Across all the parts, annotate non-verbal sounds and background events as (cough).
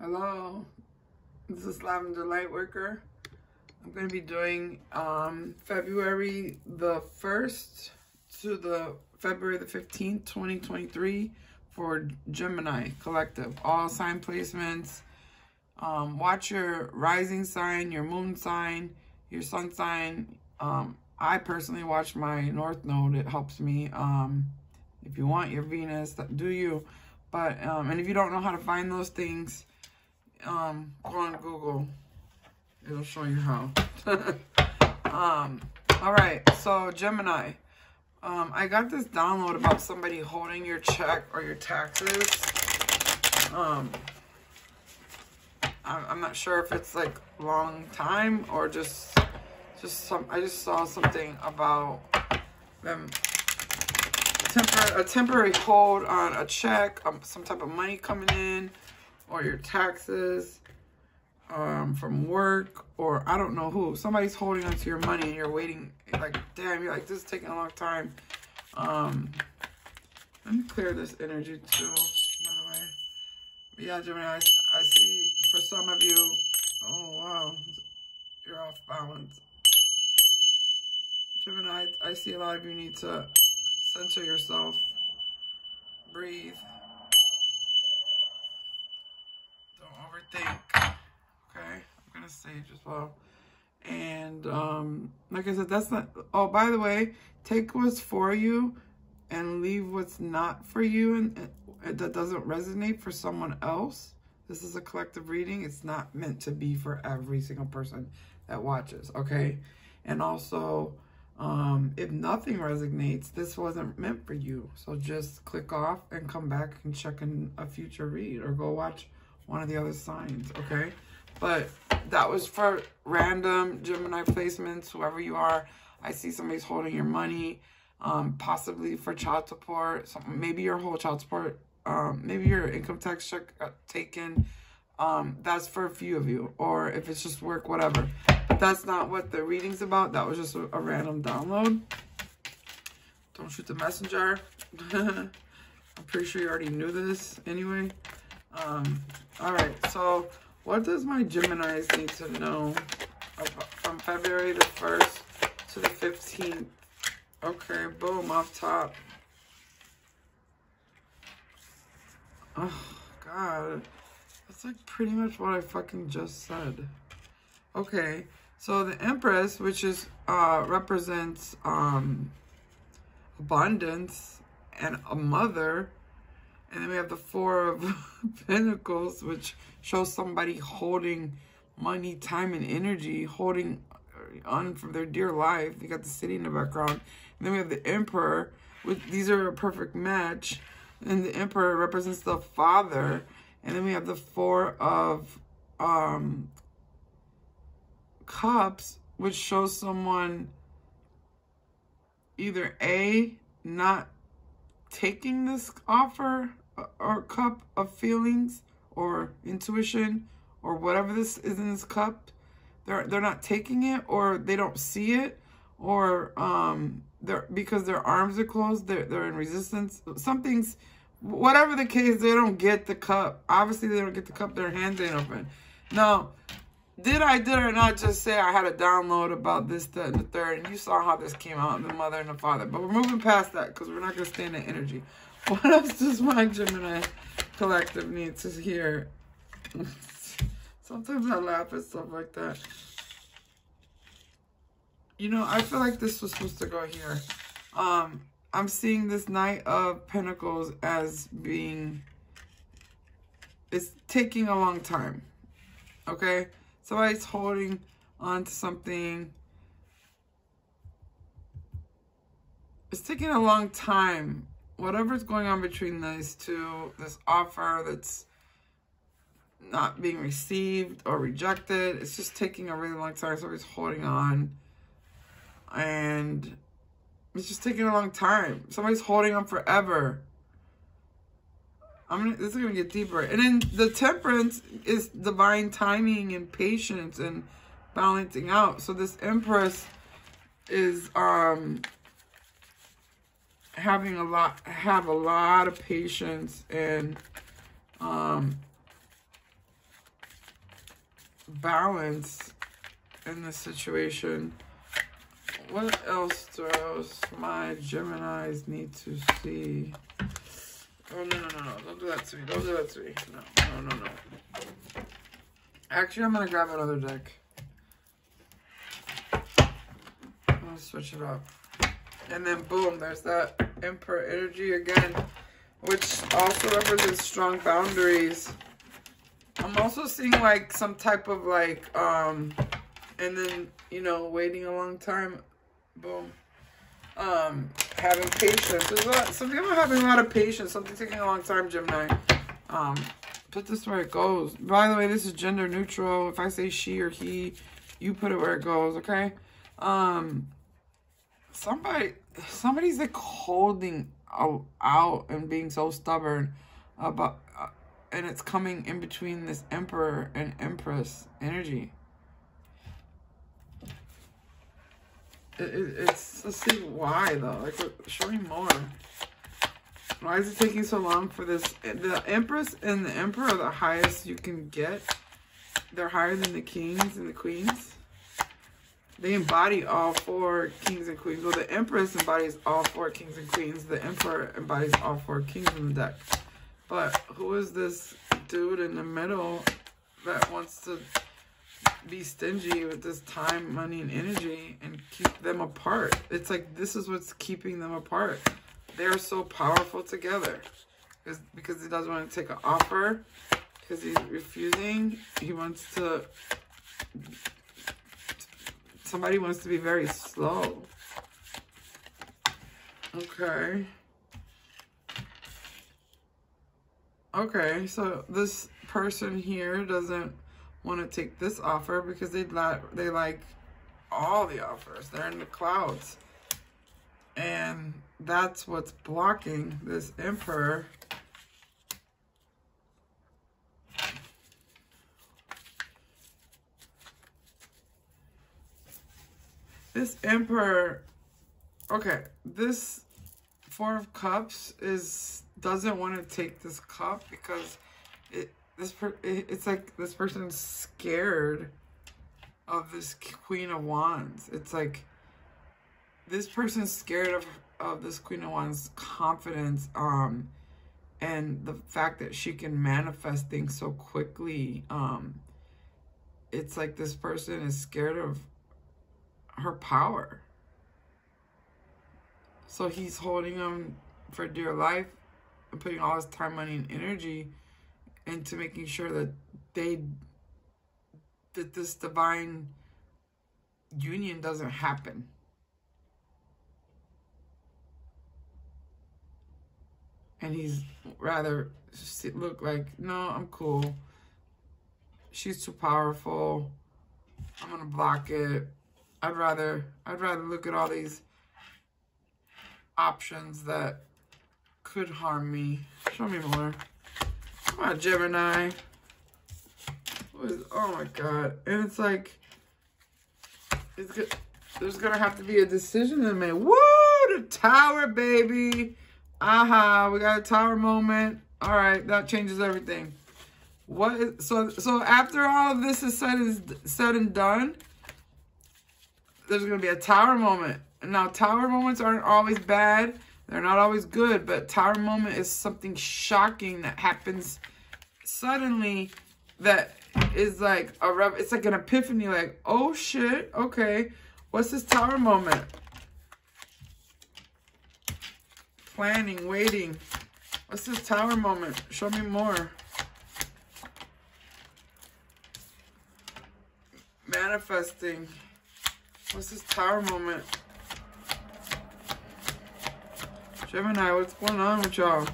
Hello, this is Lavender Lightworker. I'm going to be doing um, February the 1st to the February the 15th, 2023 for Gemini Collective. All sign placements. Um, watch your rising sign, your moon sign, your sun sign. Um, I personally watch my North Node. It helps me. Um, if you want your Venus, do you. But, um, and if you don't know how to find those things, um, go on Google. It'll show you how. (laughs) um, all right, so Gemini. Um, I got this download about somebody holding your check or your taxes. Um, I'm not sure if it's like long time or just, just some, I just saw something about them tempor a temporary hold on a check, um, some type of money coming in, or your taxes um, from work, or I don't know who. Somebody's holding onto your money and you're waiting, like, damn, you're like, this is taking a long time. Um, let me clear this energy too, by the way. But yeah, Gemini, I, I see for some of you, oh wow, you're off balance. Gemini, I see a lot of you need to Center yourself. Breathe. Don't. Okay? I'm going to sage as well. And um, like I said, that's not... Oh, by the way, take what's for you and leave what's not for you and, and that doesn't resonate for someone else. This is a collective reading. It's not meant to be for every single person that watches, okay? And also, um, if nothing resonates, this wasn't meant for you. So just click off and come back and check in a future read or go watch one of the other signs, okay? But that was for random Gemini placements, whoever you are. I see somebody's holding your money, um, possibly for child support. Maybe your whole child support, um, maybe your income tax check taken. Um, that's for a few of you. Or if it's just work, whatever But that's not what the reading's about. That was just a, a random download. Don't shoot the messenger. (laughs) I'm pretty sure you already knew this anyway. Um, all right, so what does my Geminis need to know from February the 1st to the 15th? Okay, boom, off top. Oh, God. That's like pretty much what I fucking just said. Okay, so the Empress, which is uh, represents um, abundance and a mother. And then we have the Four of (laughs) Pentacles, which shows somebody holding money, time, and energy, holding on for their dear life. You got the city in the background. And then we have the Emperor. With, these are a perfect match. And the Emperor represents the father. And then we have the Four of um, cups, which shows someone either A, not taking this offer or cup of feelings or intuition or whatever this is in this cup. They're, they're not taking it or they don't see it or um, they're because their arms are closed, they're, they're in resistance. Something's, whatever the case, they don't get the cup. Obviously, they don't get the cup. Their hands ain't open. Now, did I, did I not just say I had a download about this, that, and the third, and you saw how this came out, the mother and the father. But we're moving past that because we're not going to stay in that energy. (laughs) What else does my Gemini collective need to hear? (laughs) Sometimes I laugh at stuff like that. You know, I feel like this was supposed to go here. Um, I'm seeing this Knight of Pentacles as being... It's taking a long time. Okay? Somebody's holding on to something. It's taking a long time. Whatever's going on between these two, this offer that's not being received or rejected, it's just taking a really long time. Somebody's holding on. And it's just taking a long time. Somebody's holding on forever. I'm gonna, this is gonna get deeper. And then the temperance is divine timing and patience and balancing out. So this empress is um having a lot have a lot of patience and um balance in this situation. What else does my Geminis need to see? Oh, no, no, no, no. Don't do that to me. Don't do that to me. No, no, no, no. Actually, I'm going to grab another deck. I'm going to switch it up. And then, boom, there's that Emperor energy again, which also represents strong boundaries. I'm also seeing, like, some type of, like, um, and then, you know, waiting a long time. Boom um, having patience. There's a lot, some people are having a lot of patience. Something taking a long time, Gemini. Um, put this where it goes. By the way, this is gender neutral. If I say she or he, you put it where it goes, okay? Um, somebody, somebody's like holding out and being so stubborn about, uh, and it's coming in between this emperor and empress energy. It, it, it's, let's see why though. Like, uh, show me more. Why is it taking so long for this? The Empress and the Emperor are the highest you can get. They're higher than the kings and the queens. They embody all four kings and queens. Well, the Empress embodies all four kings and queens. The Emperor embodies all four kings in the deck. But who is this dude in the middle that wants to be stingy with this time, money, and energy and keep them apart. It's like this is what's keeping them apart. They're so powerful together. Because because he doesn't want to take an offer. Because he's refusing. He wants to somebody wants to be very slow. Okay. Okay, so this person here doesn't want to take this offer because they like they like all the offers. They're in the clouds. And that's what's blocking this emperor. This emperor, okay, this four of cups is doesn't want to take this cup because it this per it's like this person's scared of this queen of wands. It's like this person's scared of of this queen of wands confidence um and the fact that she can manifest things so quickly um it's like this person is scared of her power. So he's holding them for dear life and putting all his time money and energy into making sure that they that this divine union doesn't happen. And he's rather look like, no, I'm cool. She's too powerful. I'm gonna block it. I'd rather I'd rather look at all these options that could harm me. Show me more. Come on, Gemini. Oh my god. And it's like, it's good. There's gonna have to be a decision to make. Woo! The tower, baby. Aha, we got a tower moment. All right, that changes everything. What is, so so after all of this is said is said and done, there's gonna be a tower moment. Now tower moments aren't always bad. They're not always good, but tower moment is something shocking that happens suddenly that is like a rev it's like an epiphany like oh shit okay what's this tower moment planning waiting what's this tower moment show me more manifesting what's this tower moment Gemini, what's going on with y'all?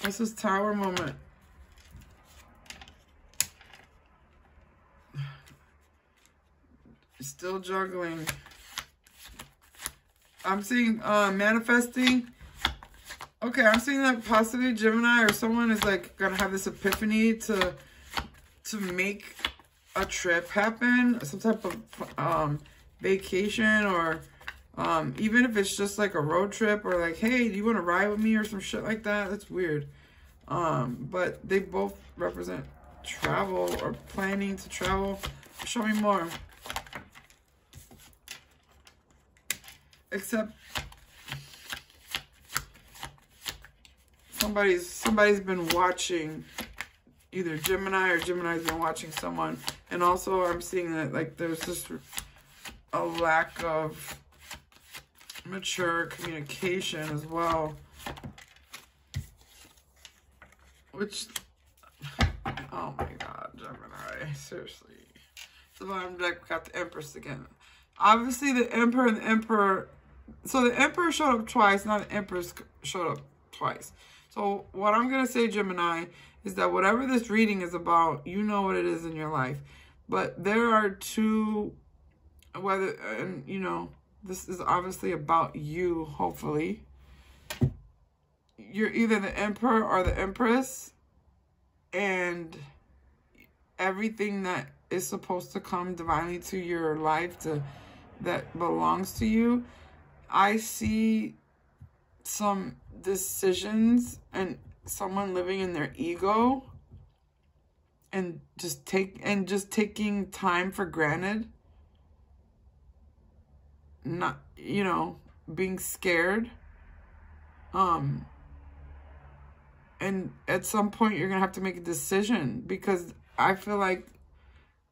What's this tower moment? Still juggling. I'm seeing uh, manifesting. Okay, I'm seeing that possibly Gemini or someone is like gonna have this epiphany to to make a trip happen, some type of um, vacation or um, even if it's just like a road trip or like, hey, do you want to ride with me or some shit like that? That's weird. Um, but they both represent travel or planning to travel. Show me more. Except somebody's somebody's been watching either Gemini or Gemini's been watching someone. And also I'm seeing that like there's just a lack of mature communication as well. Which, oh my god, Gemini, (laughs) seriously. The bottom deck got the Empress again. Obviously the Emperor and the Emperor, so the Emperor showed up twice, not the Empress showed up twice. So what I'm going to say, Gemini, is that whatever this reading is about, you know what it is in your life. But there are two, whether, and you know, this is obviously about you, hopefully. You're either the emperor or the empress. And everything that is supposed to come divinely to your life to that belongs to you. I see some decisions and someone living in their ego and just take and just taking time for granted. Not you know being scared. Um and at some point you're gonna have to make a decision because i feel like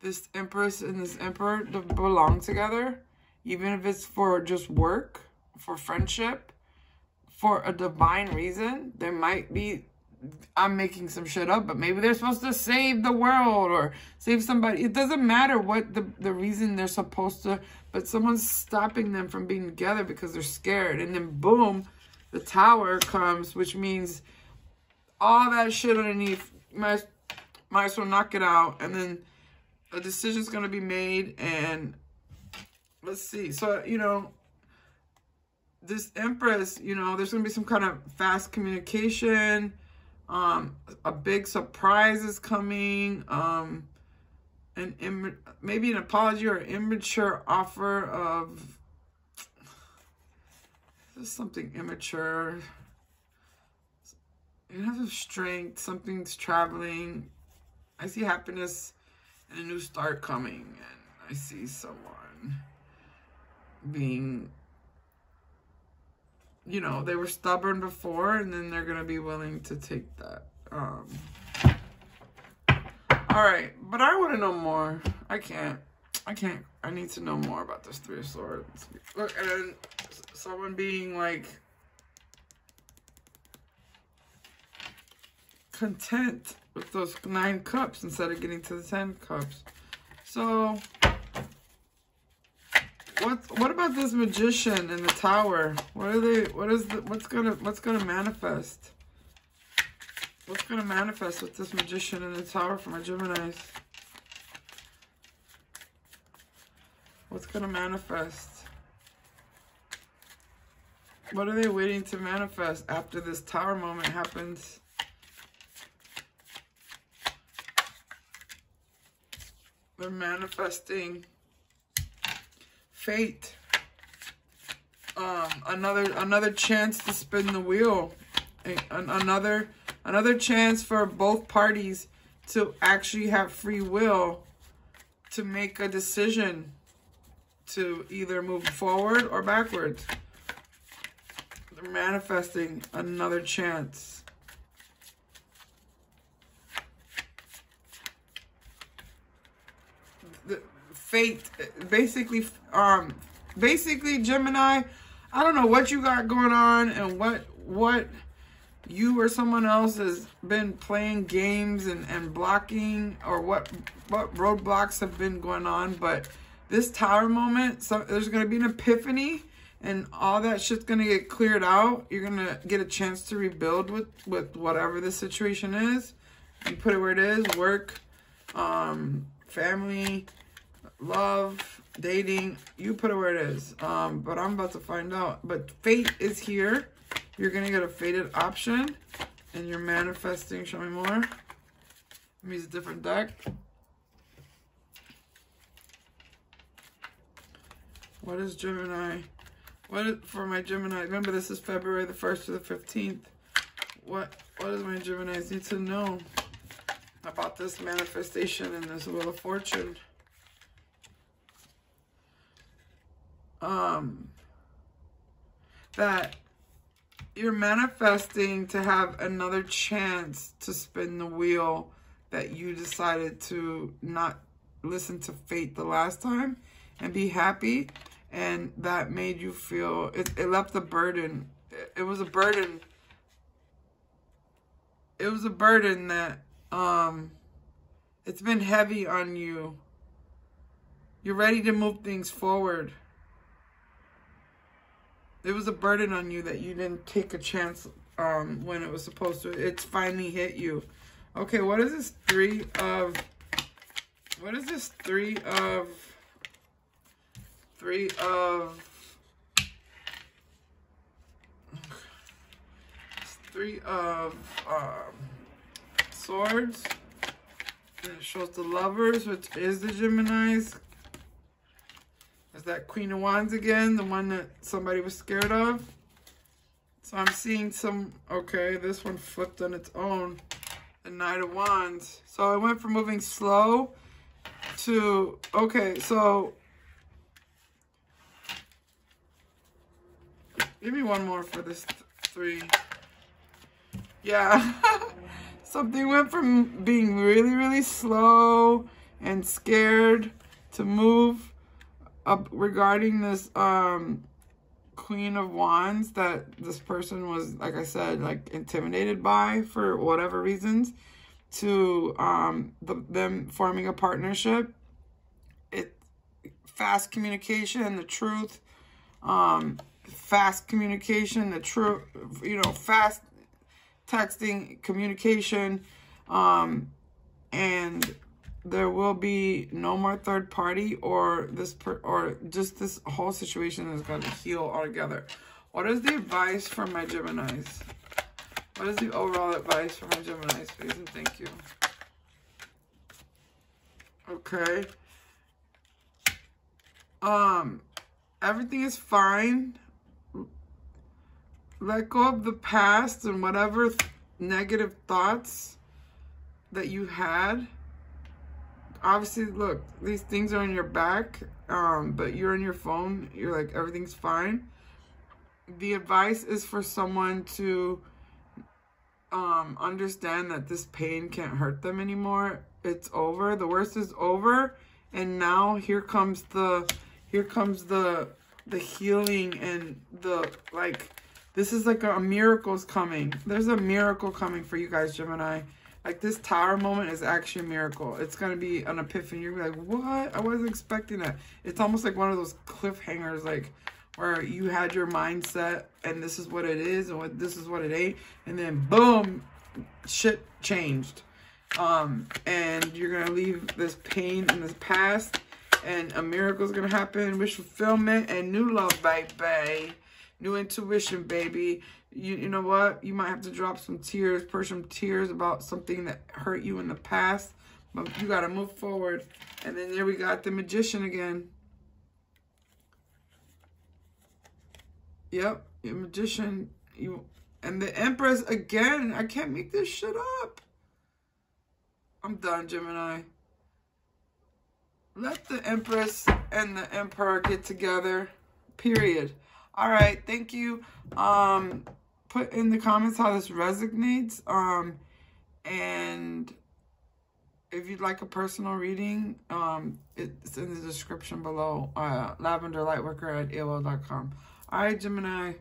this empress and this emperor belong together even if it's for just work for friendship for a divine reason there might be I'm making some shit up, but maybe they're supposed to save the world or save somebody. It doesn't matter what the, the reason they're supposed to, but someone's stopping them from being together because they're scared. And then boom, the tower comes, which means all that shit underneath, might, might as well knock it out. And then a decision's going to be made and let's see. So, you know, this Empress, you know, there's going to be some kind of fast communication um, a big surprise is coming. Um, an maybe an apology or immature offer of something immature. You have strength. Something's traveling. I see happiness and a new start coming, and I see someone being you know, they were stubborn before and then they're going to be willing to take that. Um, all right, but I want to know more. I can't. I can't. I need to know more about this Three of Swords. Look, and then someone being like content with those nine cups instead of getting to the ten cups. So what what about this magician in the tower? What are they what is the what's gonna what's gonna manifest? What's gonna manifest with this magician in the tower for my Geminis? What's gonna manifest? What are they waiting to manifest after this tower moment happens? They're manifesting fate. Um, another another chance to spin the wheel. another another chance for both parties to actually have free will to make a decision to either move forward or backwards. They're manifesting another chance. Fate basically um basically gemini i don't know what you got going on and what what you or someone else has been playing games and and blocking or what what roadblocks have been going on but this tower moment so there's going to be an epiphany and all that shit's going to get cleared out. You're going to get a chance to rebuild with with whatever the situation is you put it where it is work um family love, dating, you put it where it is. Um, but I'm about to find out. But fate is here. You're going to get a faded option. And you're manifesting. Show me more. Let me use a different deck. What is Gemini? What is, for my Gemini? Remember, this is February the 1st to the 15th. What What does my Geminis need to know? about this manifestation and this Wheel of Fortune. Um, that you're manifesting to have another chance to spin the wheel that you decided to not listen to fate the last time and be happy. And that made you feel it, it left a burden. It, it was a burden. It was a burden that um it's been heavy on you. You're ready to move things forward it was a burden on you that you didn't take a chance um when it was supposed to. It's finally hit you. Okay what is this three of what is this three of three of three of um, swords? And it shows the lovers which is the Gemini's is that Queen of Wands again the one that somebody was scared of? So I'm seeing some okay this one flipped on its own. The Knight of Wands. So I went from moving slow to okay so give me one more for this th three. Yeah (laughs) something went from being really really slow and scared to move up regarding this um queen of wands that this person was like i said like intimidated by for whatever reasons to um, the, them forming a partnership. It fast communication, the truth, um, fast communication, the truth, you know, fast texting communication, um, and there will be no more third party or this per, or just this whole situation is going to heal altogether. What is the advice for my Geminis? What is the overall advice for my Geminis, please and thank you? Okay. Um, everything is fine. Let go of the past and whatever th negative thoughts that you had. Obviously, look, these things are on your back, um, but you're on your phone. You're like, everything's fine. The advice is for someone to um, understand that this pain can't hurt them anymore. It's over. The worst is over. And now here comes the, here comes the, the healing and the, like, this is like a, a miracle's coming. There's a miracle coming for you guys, Gemini. Like this tower moment is actually a miracle. It's going to be an epiphany. You're like, what? I wasn't expecting that. It's almost like one of those cliffhangers, like, where you had your mindset and this is what it is and what this is what it ain't and then boom shit changed um and you're gonna leave this pain in this past and a miracle is gonna happen wish fulfillment and new love baby new intuition baby you you know what you might have to drop some tears pour some tears about something that hurt you in the past but you got to move forward and then there we got the magician again Yep, your magician. You and the Empress again. I can't make this shit up. I'm done, Gemini. Let the Empress and the Emperor get together. Period. All right, thank you. Um, put in the comments how this resonates. Um, and if you'd like a personal reading, um, it's in the description below. Uh, lavenderlightworker at AOL.com. All right, Gemini.